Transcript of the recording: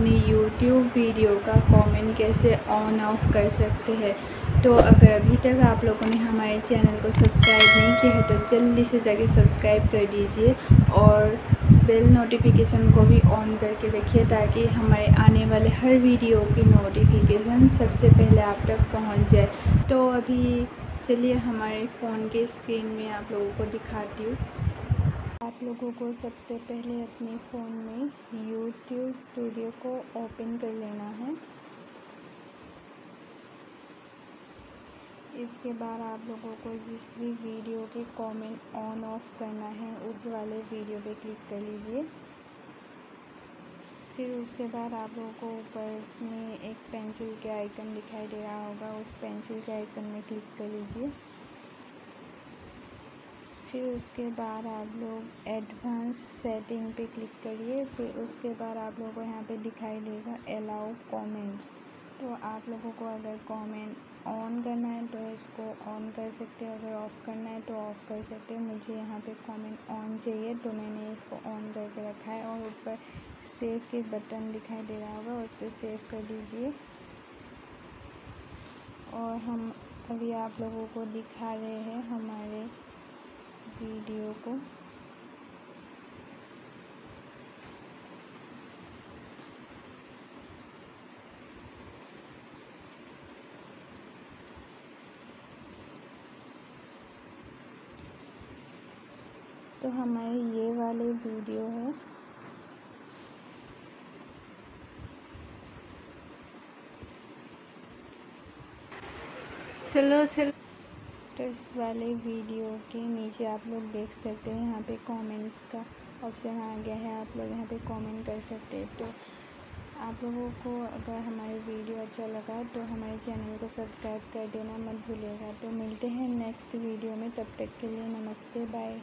Video का comment कैसे on of कर सकते हैं। तो अगर अभी तक आप लोगों ने हमारे चैनल को सब्सक्राइब नहीं किया है तो जल्दी से जाके सब्सक्राइब कर दीजिए और बेल नोटिफिकेशन को भी ऑन करके रखिए ताकि हमारे आने वाले हर वीडियो की नोटिफिकेशन सबसे पहले आप तक पहुँच जाए। तो अभी चलिए हमारे फ़ोन के स्क्रीन में आप लोगों को दिखाती हूँ। आप लोगों को सबसे पहले अपने फ़ोन में यूट्यूब स्टूडियो को ओपन कर लेना है। इसके बाद आप लोगों को जिस भी वीडियो के कमेंट ऑन ऑफ़ करना है, उस वाले वीडियो पे क्लिक कर लीजिए। फिर उसके बाद आप लोगों को ऊपर में एक पेंसिल के आइकन दिखाई दे रहा होगा, उस पेंसिल के आइकन में क्लिक कर लीजिए। फिर उसके बाद आप लोग एडवांस सेटिंग पे क्लिक करिए, फिर उसके बाद आप लोगों को यहाँ पे दिखाई देगा अलाउ कमेंट्स तो आप लोगों को अगर कमेंट ऑन करना है तो इसको ऑन कर सकते हैं। अगर ऑफ़ करना है तो ऑफ़ कर सकते हैं। मुझे यहाँ पे कमेंट ऑन चाहिए तो मैंने इसको ऑन करके रखा है और ऊपर सेव के बटन दिखाई दे रहा होगा, उस पर सेव कर दीजिए। और हम अभी आप लोगों को दिखा रहे हैं हमारे वीडियो को। तो हमारी ये वाली वीडियो है। चलो चलो। इस वाले वीडियो के नीचे आप लोग देख सकते हैं। यहाँ पे कमेंट का ऑप्शन आ गया है। आप लोग यहाँ पे कमेंट कर सकते हैं। तो आप लोगों को अगर हमारी वीडियो अच्छा लगा तो हमारे चैनल को सब्सक्राइब कर देना मत भूलिएगा। तो मिलते हैं नेक्स्ट वीडियो में। तब तक के लिए नमस्ते। बाय